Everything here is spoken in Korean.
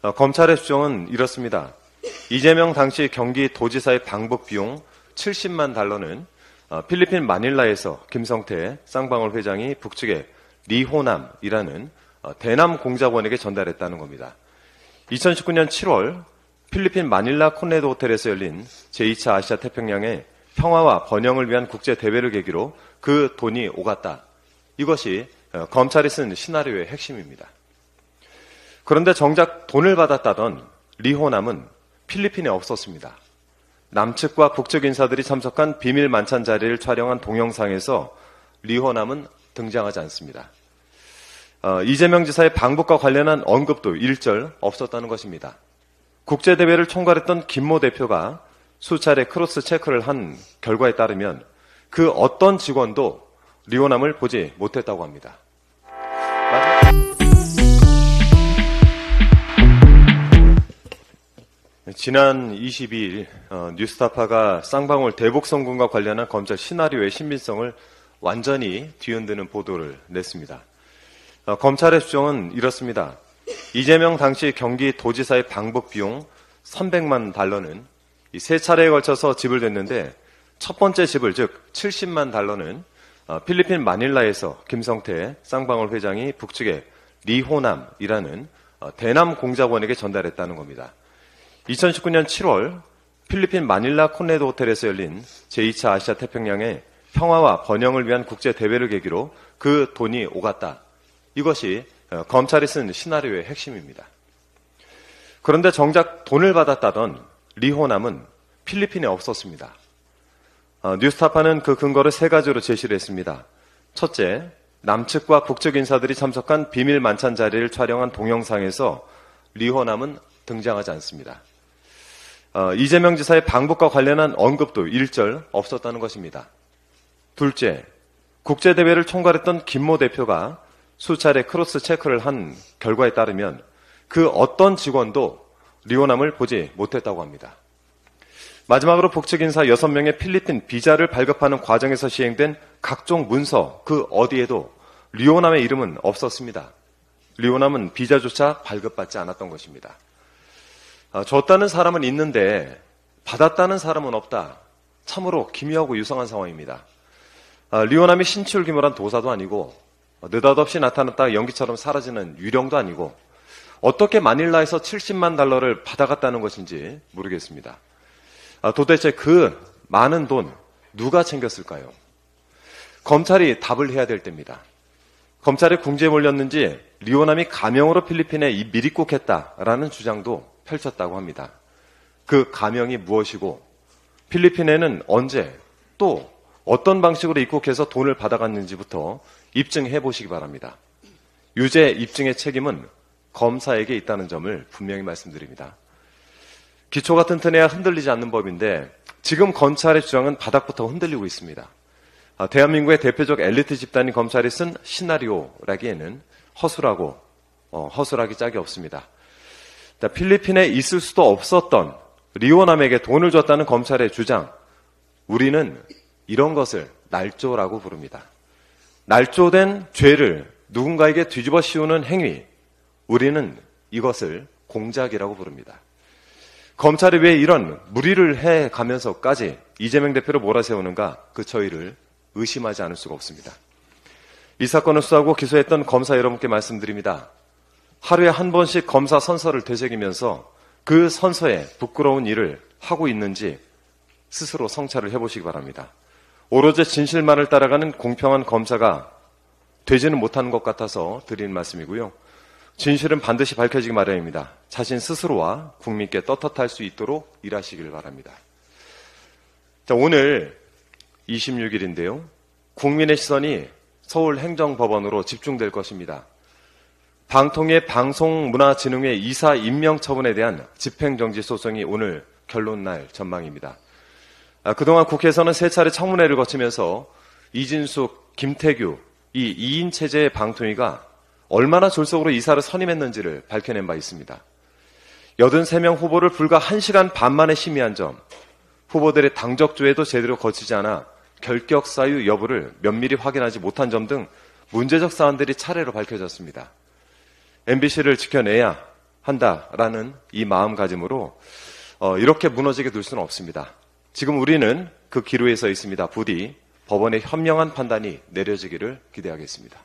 어, 검찰의 주장은 이렇습니다. 이재명 당시 경기 도지사의 방북 비용 70만 달러는 어, 필리핀 마닐라에서 김성태 쌍방울 회장이 북측의 리호남이라는 어, 대남 공작원에게 전달했다는 겁니다. 2019년 7월 필리핀 마닐라 콘레도 호텔에서 열린 제2차 아시아 태평양의 평화와 번영을 위한 국제 대회를 계기로 그 돈이 오갔다. 이것이 어, 검찰이 쓴 시나리오의 핵심입니다. 그런데 정작 돈을 받았다던 리호남은 필리핀에 없었습니다. 남측과 북측 인사들이 참석한 비밀 만찬 자리를 촬영한 동영상에서 리호남은 등장하지 않습니다. 어, 이재명 지사의 방북과 관련한 언급도 일절 없었다는 것입니다. 국제대회를 총괄했던 김모 대표가 수차례 cross check를 한 결과에 따르면 그 어떤 직원도 리오남을 보지 못했다고 합니다. 지난 22일 어, 뉴스타파가 쌍방울 대북성군과 관련한 검찰 시나리오의 신빙성을 완전히 뒤흔드는 보도를 냈습니다. 어, 검찰의 주장은 이렇습니다. 이재명 당시 경기 도지사의 방북 비용 300만 달러는 세 차례에 걸쳐서 지불됐는데 첫 번째 지불 즉 70만 달러는 어, 필리핀 마닐라에서 김성태 쌍방울 회장이 북측의 리호남이라는 어, 대남 공작원에게 전달했다는 겁니다. 2019년 7월 필리핀 마닐라 콘레도 호텔에서 열린 제2차 아시아 태평양의 평화와 번영을 위한 국제 대회를 계기로 그 돈이 오갔다. 이것이 어, 검찰이 쓴 시나리오의 핵심입니다. 그런데 정작 돈을 받았다던 리호남은 필리핀에 없었습니다. 어, 뉴스타파는 그 근거를 세 가지로 제시를 했습니다. 첫째, 남측과 북측 인사들이 참석한 비밀 만찬 자리를 촬영한 동영상에서 리호남은 등장하지 않습니다. 어, 이재명 지사의 방북과 관련한 언급도 일절 없었다는 것입니다. 둘째, 국제대회를 총괄했던 김모 대표가 수차례 cross check를 한 결과에 따르면 그 어떤 직원도 리호남을 보지 못했다고 합니다. 마지막으로 북측 인사 6명의 필리핀 비자를 발급하는 과정에서 시행된 각종 문서 그 어디에도 리호남의 이름은 없었습니다. 리호남은 비자조차 발급받지 않았던 것입니다. 아, 줬다는 사람은 있는데 받았다는 사람은 없다. 참으로 기묘하고 유성한 상황입니다. 아, 리오남이 신출기몰한 도사도 아니고 느닷없이 나타났다 연기처럼 사라지는 유령도 아니고 어떻게 마닐라에서 70만 달러를 받아갔다는 것인지 모르겠습니다. 아, 도대체 그 많은 돈 누가 챙겼을까요? 검찰이 답을 해야 될 때입니다. 검찰이 궁지에 몰렸는지 리오남이 가명으로 필리핀에 미리국했다라는 주장도 펼쳤다고 합니다. 그 가명이 무엇이고 필리핀에는 언제 또 어떤 방식으로 입국해서 돈을 받아갔는지부터 입증해 보시기 바랍니다. 유죄 입증의 책임은 검사에게 있다는 점을 분명히 말씀드립니다. 기초가 튼튼해야 흔들리지 않는 법인데 지금 검찰의 주장은 바닥부터 흔들리고 있습니다. 아, 대한민국의 대표적 엘리트 집단인 검찰이 쓴 시나리오라기에는 허술하고 어, 허술하기 짝이 없습니다. 필리핀에 있을 수도 없었던 리오남에게 돈을 줬다는 검찰의 주장, 우리는 이런 것을 날조라고 부릅니다. 날조된 죄를 누군가에게 뒤집어 씌우는 행위, 우리는 이것을 공작이라고 부릅니다. 검찰이 왜 이런 무리를 해 가면서까지 이재명 대표를 몰아세우는가 그 저희를 의심하지 않을 수가 없습니다. 이 사건을 수사하고 기소했던 검사 여러분께 말씀드립니다. 하루에 한 번씩 검사 선서를 되새기면서 그 선서에 부끄러운 일을 하고 있는지 스스로 성찰을 해보시기 바랍니다. 오로지 진실만을 따라가는 공평한 검사가 되지는 못하는 것 같아서 드리는 말씀이고요. 진실은 반드시 밝혀지기 마련입니다. 자신 스스로와 국민께 떳떳할 수 있도록 일하시길 바랍니다. 자, 오늘 26일인데요. 국민의 시선이 서울 행정법원으로 집중될 것입니다. 방통위 방송문화진흥회 이사 임명 처분에 대한 집행정지 소송이 오늘 결론 날 전망입니다. 아, 그동안 국회에서는 세 차례 청문회를 거치면서 이진숙, 김태규 이 2인 체제의 방통위가 얼마나 졸속으로 이사를 선임했는지를 밝혀낸 바 있습니다. 83명 후보를 불과 1시간 반 만에 심의한 점, 후보들의 당적조회도 제대로 거치지 않아 결격 사유 여부를 면밀히 확인하지 못한 점 등 문제적 사안들이 차례로 밝혀졌습니다. MBC를 지켜내야 한다라는 이 마음가짐으로 어, 이렇게 무너지게 둘 수는 없습니다. 지금 우리는 그 기로에 서 있습니다. 부디 법원의 현명한 판단이 내려지기를 기대하겠습니다.